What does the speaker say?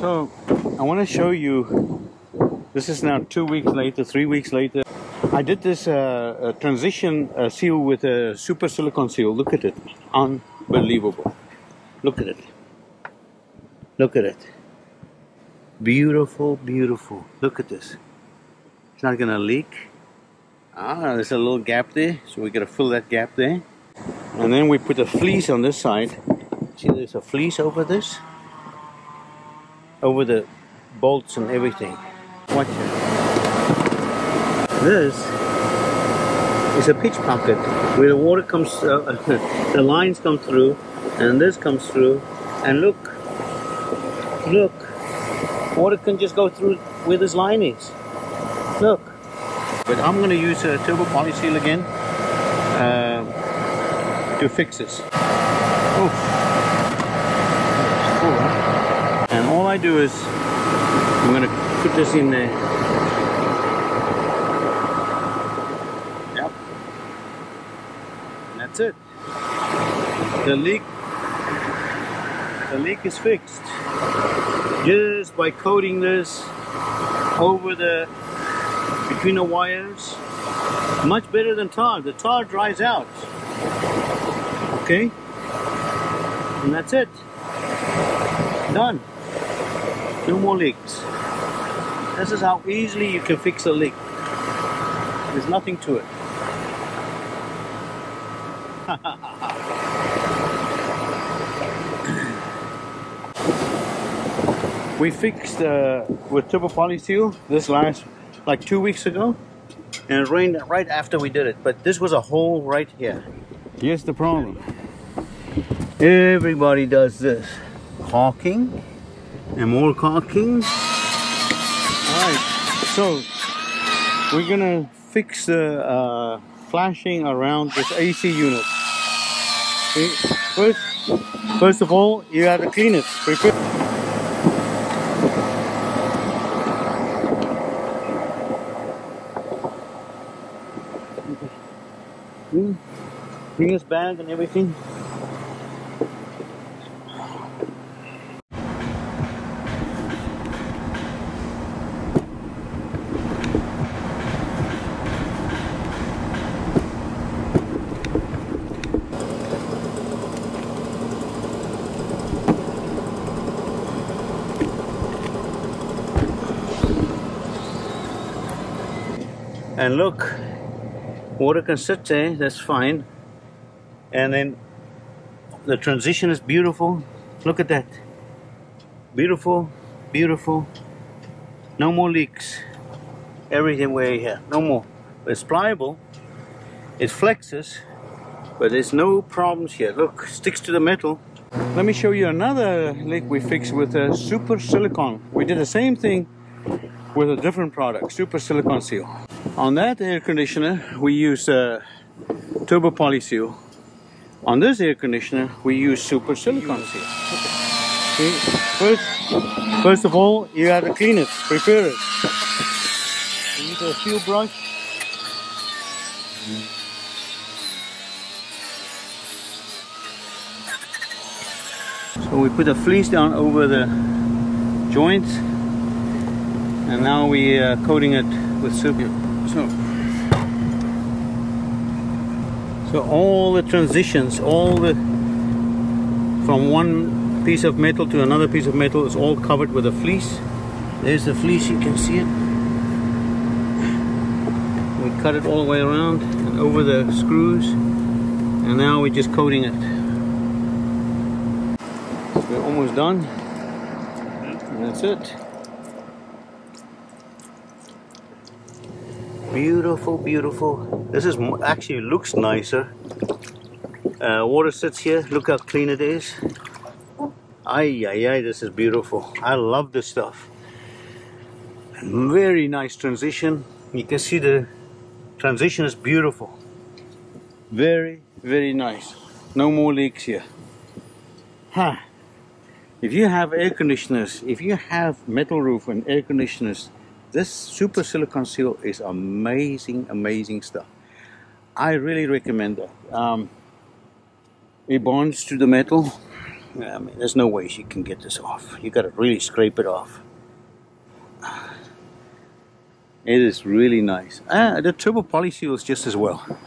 So I want to show you. This is now two weeks later, three weeks later. I did this uh, transition uh, seal with a super silicone seal. Look at it, unbelievable. Look at it. Look at it. Beautiful, beautiful. Look at this. It's not gonna leak. Ah, there's a little gap there, so we gotta fill that gap there. And then we put a fleece on this side. See, there's a fleece over this over the bolts and everything. Watch it. This is a pitch pocket where the water comes, uh, the lines come through, and this comes through, and look, look, water can just go through where this line is. Look. But I'm going to use a turbo poly seal again uh, to fix this. Oof. And all I do is, I'm going to put this in there. Yep. And that's it. The leak, the leak is fixed. Just by coating this over the, between the wires. Much better than tar. The tar dries out. Okay? And that's it. Done. No more leaks. This is how easily you can fix a leak. There's nothing to it. we fixed uh, with turbo poly seal this last like two weeks ago and it rained right after we did it but this was a hole right here here's the problem everybody does this caulking and more caulking. Alright, so we're gonna fix the uh, flashing around this AC unit. Okay. First, first of all, you have to clean it. Prepare. Bring his bag and everything. And look water can sit there that's fine. And then the transition is beautiful. Look at that. Beautiful beautiful. No more leaks. Everything way here. No more. It's pliable. It flexes but there's no problems here. Look sticks to the metal. Let me show you another leak we fixed with a super silicone. We did the same thing with a different product super silicone seal on that air conditioner, we use uh, turbo poly seal. On this air conditioner, we use super silicone seal. Okay. First, first of all, you have to clean it, prepare it. You need a seal brush. So we put a fleece down over the joints and now we are coating it with super so, all the transitions, all the from one piece of metal to another piece of metal is all covered with a fleece. There's the fleece, you can see it. We cut it all the way around and over the screws, and now we're just coating it. So we're almost done, and that's it. Beautiful, beautiful. This is actually looks nicer. Uh, water sits here. Look how clean it is. Ay, ay, ay, this is beautiful. I love this stuff. Very nice transition. You can see the transition is beautiful. Very, very nice. No more leaks here. Huh. If you have air conditioners, if you have metal roof and air conditioners, this super silicone seal is amazing, amazing stuff. I really recommend that. Um, it bonds to the metal I mean, there's no way you can get this off. You got to really scrape it off. It is really nice. Ah, the turbo poly seal is just as well.